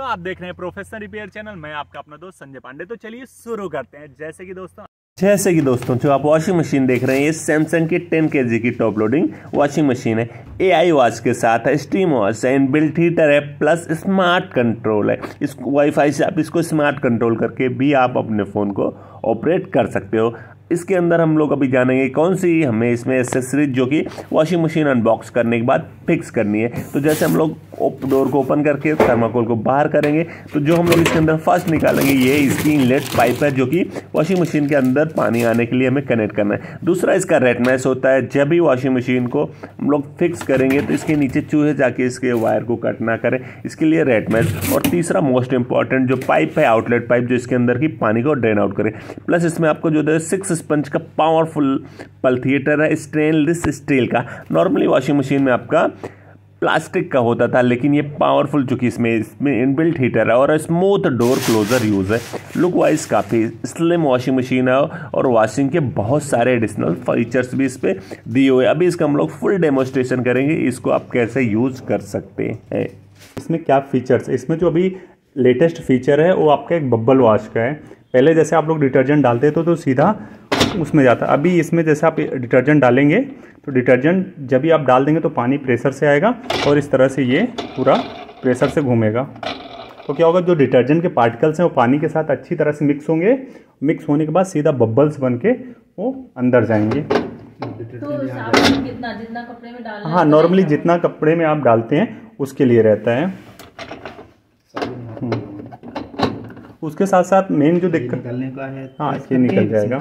तो आप देख रहे हैं प्रोफेसर रिपेयर चैनल, मैं आपका अपना दोस्त संजय पांडे। तो चलिए शुरू करते हैं। जैसे कि दोस्तों जैसे कि दोस्तों, जो आप वॉशिंग मशीन देख रहे हैं, ये सैमसंग की 10 के की टॉप लोडिंग वॉशिंग मशीन है। ए आई वॉच के साथ है स्टीम वॉश है बिल्ट हीटर है प्लस स्मार्ट कंट्रोल है। इस वाईफाई से आप इसको स्मार्ट कंट्रोल करके भी आप अपने फ़ोन को ऑपरेट कर सकते हो। इसके अंदर हम लोग अभी जानेंगे कौन सी हमें इसमें एसेसरीज जो कि वॉशिंग मशीन अनबॉक्स करने के बाद फिक्स करनी है। तो जैसे हम लोग डोर को ओपन करके थर्माकोल को बाहर करेंगे। तो जो हम लोग इसके अंदर फ़र्स्ट निकालेंगे, ये इसकी इनलेट पाइप है, जो कि वॉशिंग मशीन के अंदर पानी आने के लिए हमें कनेक्ट करना है। दूसरा इसका रेटनेस होता है, जब भी वॉशिंग मशीन को हम लोग फिक्स करेंगे तो इसके नीचे चूहे जाके इसके वायर को कट ना करें। इसके लिए रेटनेस और तीसरा मोस्ट इंपॉर्टेंट जो पाइप है आउटलेट पाइप जो इसके अंदर की पानी को ड्रेन आउट करे। प्लस इसमें आपको जो सिक्स स्पंज का पावरफुल पल थिएटर है स्टेनलेस स्टील का। नॉर्मली वॉशिंग मशीन में आपका प्लास्टिक का होता था, लेकिन ये पावरफुल चूँकि इसमें इसमें इनबिल्ट हीटर है और स्मूथ डोर क्लोजर यूज़ है। लुक वाइज काफ़ी स्लिम वॉशिंग मशीन है और वॉशिंग के बहुत सारे एडिशनल फीचर्स भी इस पर दिए हुए अभी इसका हम लोग फुल डेमोस्ट्रेशन करेंगे, इसको आप कैसे यूज़ कर सकते हैं। इसमें क्या फीचर्स है इसमें जो अभी लेटेस्ट फीचर है, वो आपका एक बब्बल वॉश का है। पहले जैसे आप लोग डिटर्जेंट डालते थे तो सीधा उसमें जाता है। अभी इसमें जैसे आप डिटर्जेंट डालेंगे तो डिटर्जेंट जब भी आप डाल देंगे तो पानी प्रेशर से आएगा और इस तरह से ये पूरा प्रेशर से घूमेगा। तो क्या होगा जो डिटर्जेंट के पार्टिकल्स हैं वो पानी के साथ अच्छी तरह से मिक्स होंगे। मिक्स होने के बाद सीधा बब्बल्स बन के वो अंदर जाएँगे। तो जितना जितना कपड़े में डालना हाँ नॉर्मली जितना कपड़े में आप डालते हैं उसके लिए रहता है। हम्म। उसके साथ साथ मेन जो दिक्कत निकलने का है हाँ ये निकल जाएगा।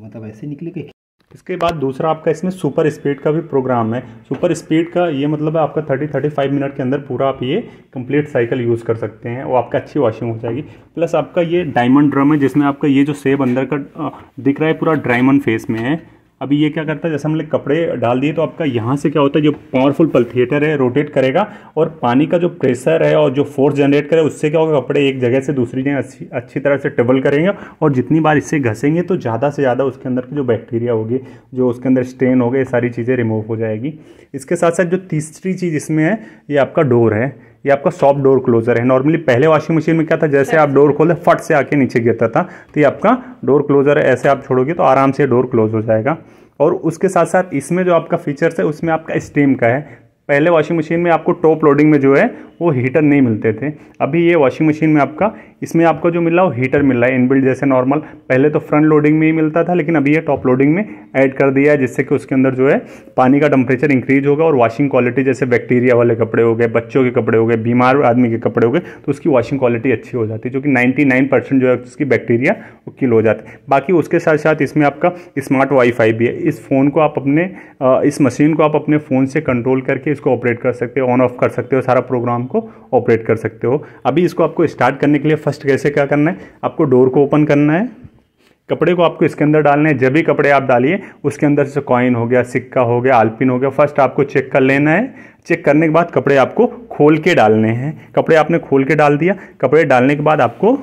मतलब ऐसे निकले इसके बाद दूसरा आपका इसमें सुपर स्पीड का भी प्रोग्राम है। सुपर स्पीड का ये मतलब है आपका 30 35 मिनट के अंदर पूरा आप ये कंप्लीट साइकिल यूज़ कर सकते हैं वो आपका अच्छी वॉशिंग हो जाएगी। प्लस आपका ये डायमंड ड्रम है जिसमें आपका ये जो सेब अंदर का दिख रहा है पूरा डायमंड फेस में है। अभी ये क्या करता है, जैसे हमने कपड़े डाल दिए तो आपका यहाँ से क्या होता है, जो पावरफुल पल्थिएटर है रोटेट करेगा और पानी का जो प्रेशर है और जो फोर्स जनरेट करे, उससे क्या होगा, कपड़े एक जगह से दूसरी जगह अच्छी अच्छी तरह से टेबल करेंगे और जितनी बार इससे घसेंगे तो ज़्यादा से ज़्यादा उसके अंदर की जो बैक्टीरिया होगी, जो उसके अंदर स्ट्रेन हो गए सारी चीज़ें रिमूव हो जाएगी। इसके साथ साथ जो तीसरी चीज़ इसमें है, ये आपका डोर है। ये आपका सॉफ्ट डोर क्लोजर है। नॉर्मली पहले वॉशिंग मशीन में क्या था? जैसे आप डोर खोले, फट से आके नीचे गिरता था तो ये आपका डोर क्लोजर है। ऐसे आप छोड़ोगे तो आराम से डोर क्लोज हो जाएगा। और उसके साथ साथ इसमें जो आपका फीचर्स है, उसमें आपका स्टीम का है। पहले वॉशिंग मशीन में आपको टॉप लोडिंग में जो है, वो हीटर नहीं मिलते थे। अभी ये वॉशिंग मशीन में आपका इसमें आपको जो मिल रहा है वो हीटर मिल रहा है इनबिल्ड जैसे नॉर्मल पहले तो फ्रंट लोडिंग में ही मिलता था, लेकिन अभी ये टॉप लोडिंग में ऐड कर दिया है, जिससे कि उसके अंदर जो है पानी का टेम्परेचर इंक्रीज होगा और वॉशिंग क्वालिटी जैसे बैक्टीरिया वाले कपड़े हो गए, बच्चों के कपड़े हो गए, बीमार आदमी के कपड़े हो गए तो उसकी वॉशिंग क्वालिटी अच्छी हो जाती है, जो कि नाइन्टी जो है उसकी बैक्टीरिया वो किल हो जाती हैं। बाकी उसके साथ साथ इसमें आपका स्मार्ट वाईफाई भी है। इस फ़ोन को आप अपने इस मशीन को आप अपने फ़ोन से कंट्रोल करके इसको ऑपरेट कर सकते हो ऑन ऑफ़ कर सकते हो, सारा प्रोग्राम को ऑपरेट कर सकते हो। अभी इसको आपको स्टार्ट करने के लिए फ़र्स्ट कैसे क्या करना है? आपको डोर को ओपन करना है। कपड़े को आपको इसके अंदर डालना है। जब भी कपड़े आप डालिए, उसके अंदर से कॉइन हो गया, सिक्का हो गया आलपिन हो गया फ़र्स्ट आपको चेक कर लेना है। चेक करने के बाद कपड़े आपको खोल के डालने हैं। कपड़े आपने खोल के डाल दिया। कपड़े डालने के बाद आपको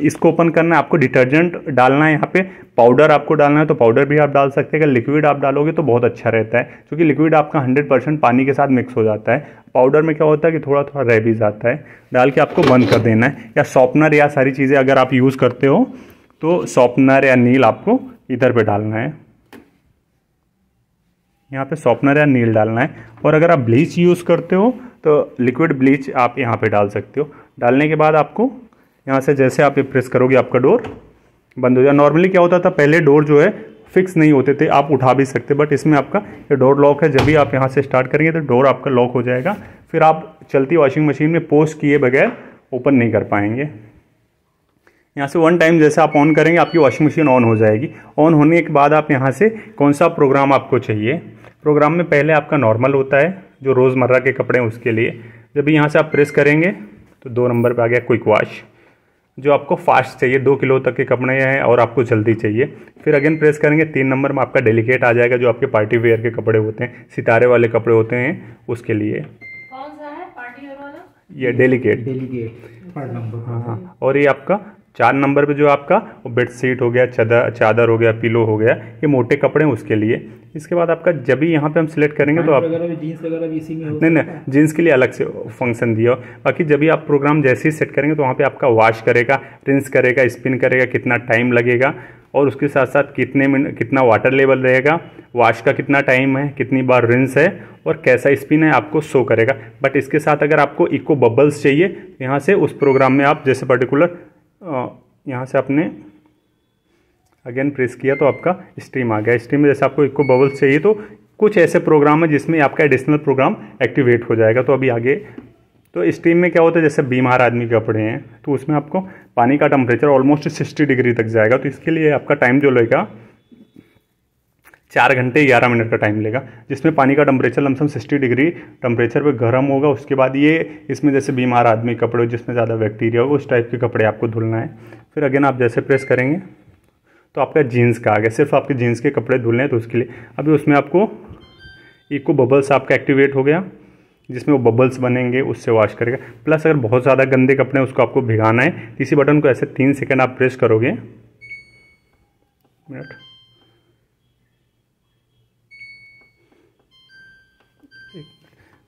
इसको ओपन करना है, आपको डिटर्जेंट डालना है यहाँ पे। पाउडर आपको डालना है तो पाउडर भी आप डाल सकते हैं। अगर लिक्विड आप डालोगे तो बहुत अच्छा रहता है, क्योंकि लिक्विड आपका 100 परसेंट पानी के साथ मिक्स हो जाता है। पाउडर में क्या होता है कि थोड़ा थोड़ा रह भी जाता है, डाल के आपको बंद कर देना है। या सॉपनर या सारी चीज़ें अगर आप यूज़ करते हो तो सॉपनर या नील आपको इधर पर डालना है। यहाँ पे सॉपनर या नील डालना है। और अगर आप ब्लीच यूज़ करते हो तो लिक्विड ब्लीच आप यहाँ पे डाल सकते हो। डालने के बाद आपको यहाँ से जैसे आप ये प्रेस करोगे, आपका डोर बंद हो जाए। नॉर्मली क्या होता था, पहले डोर जो है फिक्स नहीं होते थे, आप उठा भी सकते बट इसमें आपका ये डोर लॉक है। जब भी आप यहाँ से स्टार्ट करेंगे तो डोर आपका लॉक हो जाएगा। फिर आप चलती वॉशिंग मशीन में पोस्ट किए बगैर ओपन नहीं कर पाएँगे। यहाँ से वन टाइम जैसे आप ऑन करेंगे, आपकी वॉशिंग मशीन ऑन हो जाएगी। ऑन होने के बाद आप यहाँ से कौन सा प्रोग्राम आपको चाहिए? प्रोग्राम में पहले आपका नॉर्मल होता है, जो रोज़मर्रा के कपड़े हैं उसके लिए। जब भी यहाँ से आप प्रेस करेंगे तो दो नंबर पे आ गया क्विक वॉश जो आपको फास्ट चाहिए दो किलो तक के कपड़े हैं और आपको जल्दी चाहिए। फिर अगेन प्रेस करेंगे तीन नंबर में आपका डेलीकेट आ जाएगा जो आपके पार्टी वेयर के कपड़े होते हैं सितारे वाले कपड़े होते हैं उसके लिए। कौन सा है? पार्टी वेयर वाला? ये डेलीकेट डेलीकेट नंबर हाँ हाँ। और ये आपका चार नंबर पे जो आपका वो बेड शीट हो गया चादर चादर हो गया पिलो हो गया ये मोटे कपड़े हैं उसके लिए। इसके बाद आपका जब भी यहाँ पे हम सिलेक्ट करेंगे तो आप जीन्स वगैरह भी इसी में नहीं नहीं जीन्स के लिए अलग से फ़ंक्शन दिया। बाकी जब भी आप प्रोग्राम जैसे ही सेट करेंगे तो वहाँ पे आपका वॉश करेगा रिंस करेगा स्पिन करेगा कितना टाइम लगेगा और उसके साथ साथ कितने मिनट कितना वाटर लेवल रहेगा वॉश का कितना टाइम है कितनी बार रिंस है और कैसा स्पिन है आपको शो करेगा। बट इसके साथ अगर आपको इको बबल्स चाहिए तो यहाँ से उस प्रोग्राम में आप जैसे पर्टिकुलर यहाँ से आपने अगेन प्रेस किया तो आपका स्ट्रीम आ गया। स्ट्रीम में जैसे आपको इको बबल्स चाहिए तो कुछ ऐसे प्रोग्राम है जिसमें आपका एडिशनल प्रोग्राम एक्टिवेट हो जाएगा। तो अभी आगे तो स्ट्रीम में क्या होता है? जैसे बीमार आदमी के कपड़े हैं तो उसमें आपको पानी का टेम्परेचर ऑलमोस्ट सिक्सटी डिग्री तक जाएगा। तो इसके लिए आपका टाइम जो लगेगा चार घंटे ग्यारह मिनट का टाइम लेगा, जिसमें पानी का temperature lump sum sixty degree temperature पे गर्म होगा। उसके बाद ये, इसमें जैसे बीमार आदमी कपड़े जिसमें ज़्यादा बैक्टीरिया हो, उस टाइप के कपड़े आपको धुलना है। फिर अगेन आप जैसे प्रेस करेंगे तो आपका जीन्स का आ गया सिर्फ़ आपके जीन्स के कपड़े धुलने हैं तो उसके लिए। अभी उसमें आपको इको बबल्स आपका एक्टिवेट हो गया, जिसमें वो बबल्स बनेंगे, उससे वॉश करेगा। प्लस अगर बहुत ज़्यादा गंदे कपड़े हैं, उसको आपको भिगाना है इसी बटन को ऐसे तीन सेकंड आप प्रेस करोगे। मिनट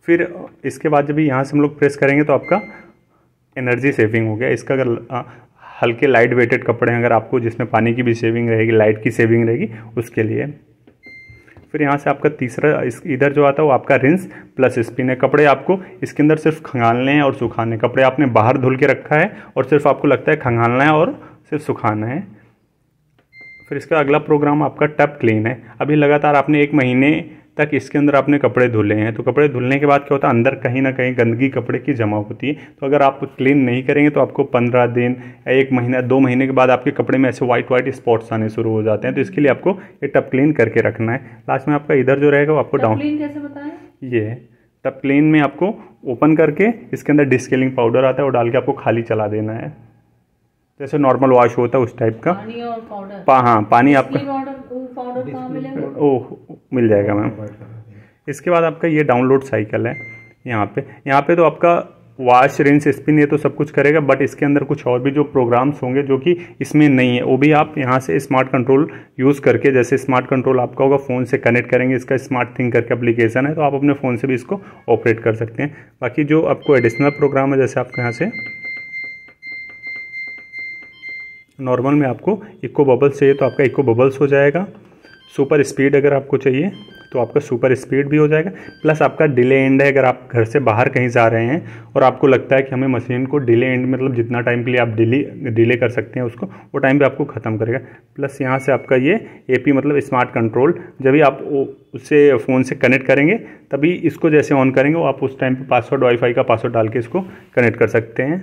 फिर इसके बाद जब यहाँ से हम लोग प्रेस करेंगे तो आपका एनर्जी सेविंग हो गया। इसका अगर हल्के लाइट वेटेड कपड़े हैं। अगर आपको जिसमें पानी की भी सेविंग रहेगी लाइट की सेविंग रहेगी, उसके लिए। फिर यहाँ से आपका तीसरा इधर जो आता है वो आपका रिंस प्लस स्पिन है। कपड़े आपको इसके अंदर सिर्फ़ खंगालने हैं और सुखाने। कपड़े आपने बाहर धुल के रखा है और सिर्फ़ आपको लगता है खंगालना है और सिर्फ़ सुखाना है। फिर इसका अगला प्रोग्राम आपका टप क्लीन है। अभी लगातार आपने एक महीने तक इसके अंदर आपने कपड़े धुले हैं। तो कपड़े धुलने के बाद क्या होता है? अंदर कहीं ना कहीं गंदगी कपड़े की जमा होती है। तो अगर आप क्लीन नहीं करेंगे तो आपको पंद्रह दिन या एक महीना दो महीने के बाद आपके कपड़े में ऐसे वाइट वाइट स्पॉट्स आने शुरू हो जाते हैं। तो इसके लिए आपको ये टप क्लीन करके रखना है। लास्ट में आपका इधर जो रहेगा वो आपको डाउन क्लीन कैसे बताएँ? ये टप क्लीन में आपको ओपन करके इसके अंदर डिस्केलिंग पाउडर आता है वो डाल के आपको खाली चला देना है। जैसे नॉर्मल वॉश होता है उस टाइप का। पानी और पाउडर पा हाँ पानी आपका पाउडर कहाँ मिलेगा? ओह, मिल जाएगा मैम। इसके बाद आपका ये डाउनलोड साइकिल है, यहाँ पे। यहाँ पे तो आपका वाश रिंस स्पिन ये तो सब कुछ करेगा बट इसके अंदर कुछ और भी जो प्रोग्राम्स होंगे, जो कि इसमें नहीं है, वो भी आप यहाँ से स्मार्ट कंट्रोल यूज़ करके, जैसे स्मार्ट कंट्रोल आपका होगा फ़ोन से कनेक्ट करेंगे, इसका स्मार्ट थिंग करके एप्लीकेशन है तो आप अपने फ़ोन से भी इसको ऑपरेट कर सकते हैं। बाकी जो आपको एडिशनल प्रोग्राम है, जैसे आपके यहाँ से नॉर्मल में आपको इको बबल्स चाहिए तो आपका इको बबल्स हो जाएगा। सुपर स्पीड अगर आपको चाहिए तो आपका सुपर स्पीड भी हो जाएगा। प्लस आपका डिले एंड है, अगर आप घर से बाहर कहीं जा रहे हैं और आपको लगता है कि हमें मशीन को डिले एंड मतलब जितना टाइम के लिए आप डिले डिले कर सकते हैं उसको, वो टाइम पे आपको ख़त्म करेगा। प्लस यहाँ से आपका ये एपी मतलब स्मार्ट कंट्रोल, जब भी आप उससे फ़ोन से कनेक्ट करेंगे, तभी इसको जैसे ऑन करेंगे, वो आप उस टाइम पर पासवर्ड वाईफाई का पासवर्ड डाल के इसको कनेक्ट कर सकते हैं।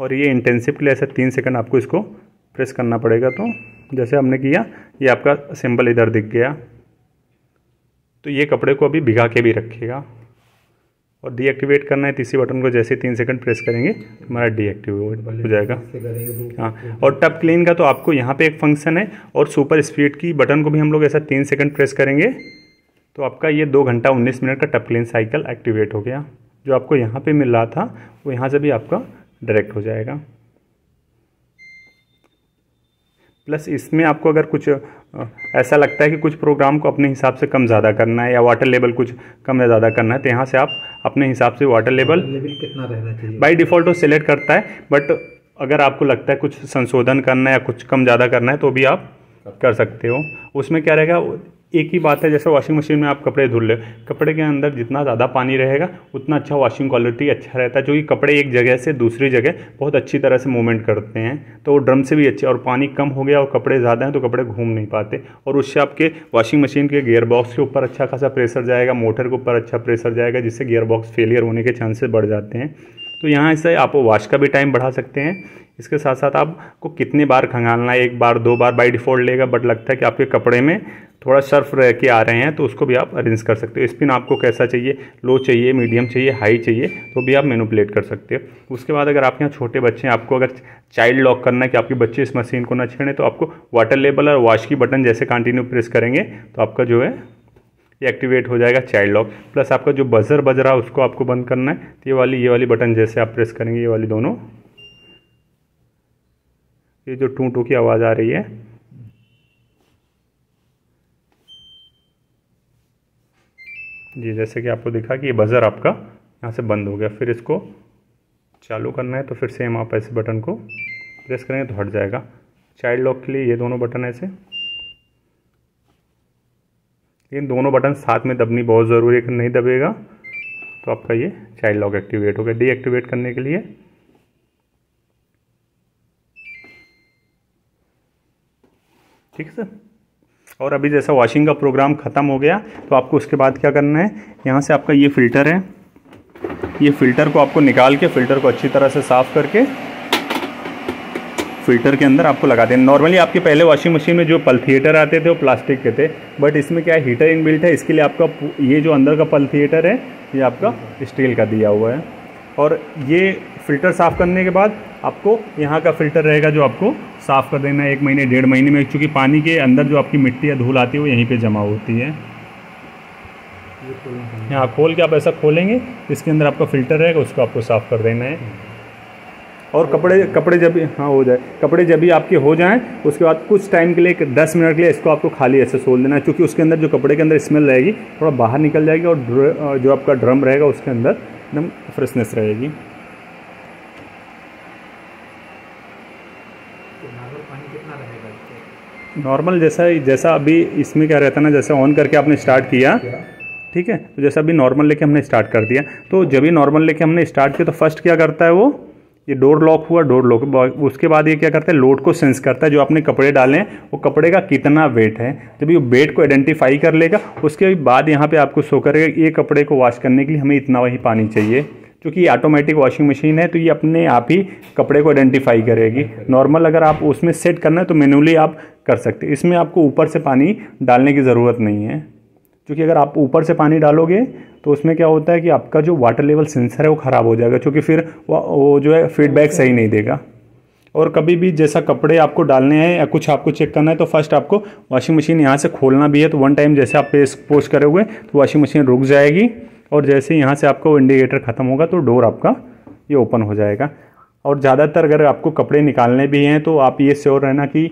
और ये इंटेंसिव के लिए ऐसा तीन सेकंड आपको इसको प्रेस करना पड़ेगा तो जैसे हमने किया ये आपका सिंबल इधर दिख गया। तो ये कपड़े को अभी भिगा के भी रखेगा और डीएक्टिवेट करना है तीसरी बटन को जैसे तीन सेकंड प्रेस करेंगे हमारा डीएक्टिवेट हो जाएगा हाँ और टप क्लीन का तो आपको यहाँ पे एक फ़ंक्शन है और सुपर स्पीड की बटन को भी हम लोग ऐसा तीन सेकंड प्रेस करेंगे तो आपका ये दो घंटा उन्नीस मिनट का टप क्लीन साइकिल एक्टिवेट हो गया। जो आपको यहाँ पे मिल रहा था वो यहाँ से भी आपका डायरेक्ट हो जाएगा। प्लस इसमें आपको अगर कुछ ऐसा लगता है कि कुछ प्रोग्राम को अपने हिसाब से कम ज़्यादा करना है या वाटर लेवल कुछ कम या ज़्यादा करना है तो यहाँ से आप अपने हिसाब से वाटर लेवल कितना रहना चाहिए? बाई डिफ़ॉल्ट वो सिलेक्ट करता है बट अगर आपको लगता है कुछ संशोधन करना है या कुछ कम ज़्यादा करना है तो भी आप कर सकते हो। उसमें क्या रहेगा एक ही बात है, जैसे वॉशिंग मशीन में आप कपड़े धुल हो कपड़े के अंदर जितना ज़्यादा पानी रहेगा, उतना अच्छा वॉशिंग क्वालिटी अच्छा रहता है, जो कि कपड़े एक जगह से दूसरी जगह बहुत अच्छी तरह से मूवमेंट करते हैं। तो ड्रम से भी अच्छे, और पानी कम हो गया और कपड़े ज़्यादा हैं तो कपड़े घूम नहीं पाते। और उससे आपके वॉशिंग मशीन के गियर बॉक्स के ऊपर अच्छा खासा प्रेशर जाएगा मोटर के ऊपर अच्छा प्रेशर जाएगा, जिससे गियर बॉक्स फेलियर होने के चांसेस बढ़ जाते हैं। तो यहाँ से आप वॉश का भी टाइम बढ़ा सकते हैं। इसके साथ साथ आपको कितने बार खंगालना है, एक बार, दो बार बाई डिफ़ॉल्ट लेगा बट लगता है कि आपके कपड़े में थोड़ा सर्फ रह के आ रहे हैं तो उसको भी आप अरेंज कर सकते हो। स्पिन आपको कैसा चाहिए? लो चाहिए मीडियम चाहिए हाई चाहिए तो भी आप मैनुपलेट कर सकते हो। उसके बाद अगर आपके यहाँ छोटे बच्चे हैं, आपको अगर चाइल्ड लॉक करना है कि आपके बच्चे इस मशीन को ना छेड़ें तो आपको वाटर लेबल और वॉश की बटन जैसे कंटिन्यू प्रेस करेंगे तो आपका जो है, ये एक्टिवेट हो जाएगा चाइल्ड लॉक प्लस आपका जो बजर बज रहा है, उसको आपको बंद करना है तो ये वाली ये वाली बटन जैसे आप प्रेस करेंगे, ये वाली दोनों। ये जो टू टू की आवाज़ आ रही है जी, जैसे कि आपको दिखा कि ये बज़र आपका यहाँ से बंद हो गया। फिर इसको चालू करना है तो फिर सेम आप ऐसे बटन को प्रेस करेंगे तो हट जाएगा। चाइल्ड लॉक के लिए ये दोनों बटन ऐसे। लेकिन दोनों बटन साथ में दबनी बहुत ज़रूरी है नहीं दबेगा तो आपका ये चाइल्ड लॉक एक्टिवेट हो गया। डीएक्टिवेट करने के लिए ठीक है सर? और अभी जैसा वॉशिंग का प्रोग्राम ख़त्म हो गया तो आपको उसके बाद क्या करना है? यहाँ से आपका ये फ़िल्टर है। ये फ़िल्टर को आपको निकाल के फ़िल्टर को अच्छी तरह से साफ़ करके फ़िल्टर के अंदर आपको लगा देना। नॉर्मली आपके पहले वॉशिंग मशीन में जो पल थिएटर आते थे, वो प्लास्टिक के थे। बट इसमें क्या है? हीटर इनबिल्ट है, इसके लिए आपका ये जो अंदर का पल थिएटर है, ये आपका स्टील का दिया हुआ है। और ये फ़िल्टर साफ़ करने के बाद आपको यहाँ का फ़िल्टर रहेगा जो आपको साफ़ कर देना एक महीने, डेढ़ महीने में, क्योंकि पानी के अंदर जो आपकी मिट्टी या धूल आती है, वो यहीं पे जमा होती है। यहाँ खोल के आप ऐसा खोलेंगे, इसके अंदर आपका फ़िल्टर रहेगा उसको आपको साफ़ कर देना है। और कपड़े कपड़े जब हाँ हो जाए। कपड़े जब भी आपके हो जाएँ, उसके बाद कुछ टाइम के लिए, एक दस मिनट के लिए इसको आपको खाली ऐसे सोल देना है, क्योंकि उसके अंदर जो कपड़े के अंदर स्मेल रहेगी, थोड़ा बाहर निकल जाएगी और जो आपका ड्रम रहेगा, उसके अंदर एकदम फ्रेशनेस रहेगी। नॉर्मल जैसा जैसा अभी इसमें क्या रहता है ना जैसे ऑन करके आपने स्टार्ट किया ठीक है? तो जैसा अभी नॉर्मल लेके हमने स्टार्ट कर दिया। तो जब भी नॉर्मल लेके हमने स्टार्ट किया तो फ़र्स्ट क्या करता है वो? ये डोर लॉक हुआ डोर लॉक उसके बाद ये क्या करता है? लोड को सेंस करता है। जो आपने कपड़े डाले हैं वो कपड़े का कितना वेट है? जब ये वेट को आइडेंटिफाई कर लेगा उसके बाद यहाँ पे आपको शो करेगा ये कपड़े को वॉश करने के लिए हमें इतना वही पानी चाहिए। क्योंकि ऑटोमेटिक वॉशिंग मशीन है तो ये अपने आप ही कपड़े को आइडेंटिफाई करेगी। नॉर्मल अगर आप उसमें सेट करना है तो मैनुअली आप कर सकते इसमें आपको ऊपर से पानी डालने की ज़रूरत नहीं है। क्योंकि अगर आप ऊपर से पानी डालोगे तो उसमें क्या होता है कि आपका जो वाटर लेवल सेंसर है, वो ख़राब हो जाएगा, क्योंकि फिर वो जो है फीडबैक सही नहीं देगा। और कभी भी जैसा कपड़े आपको डालने हैं, या कुछ आपको चेक करना है तो फ़र्स्ट आपको वॉशिंग मशीन यहाँ से खोलना भी है। तो वन टाइम जैसे आप पेस पोस्ट करोगे तो वॉशिंग मशीन रुक जाएगी। और जैसे यहाँ से आपका वो इंडिकेटर ख़त्म होगा तो डोर आपका ये ओपन हो जाएगा। और ज़्यादातर अगर आपको कपड़े निकालने भी हैं तो आप ये श्योर रहना कि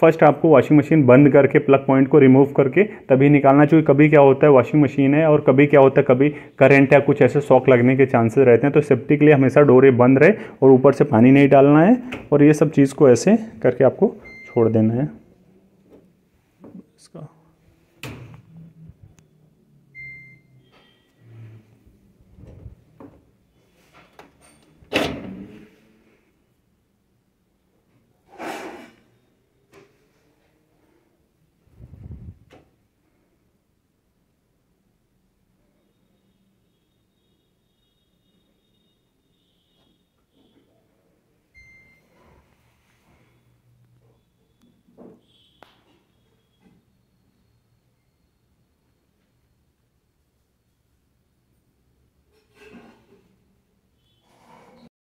फ़र्स्ट आपको वॉशिंग मशीन बंद करके प्लग पॉइंट को रिमूव करके तभी निकालना चाहिए कभी क्या होता है वॉशिंग मशीन है और कभी क्या होता है, कभी करंट या कुछ ऐसे शॉक लगने के चांसेस रहते हैं तो सेफ्टी के लिए हमेशा डोरे बंद रहे और ऊपर से पानी नहीं डालना है और ये सब चीज़ को ऐसे करके आपको छोड़ देना है।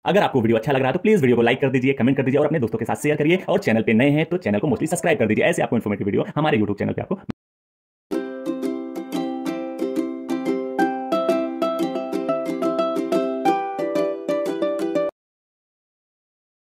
अगर आपको वीडियो अच्छा लग रहा है तो प्लीज़ वीडियो को लाइक कर दीजिए कमेंट कर दीजिए और अपने दोस्तों के साथ शेयर करिए। और चैनल पर नए हैं तो चैनल को मोस्टली सब्सक्राइब कर दीजिए। ऐसे आपको इन्फॉर्मेटिव वीडियो हमारे यूट्यूब चैनल पर आपको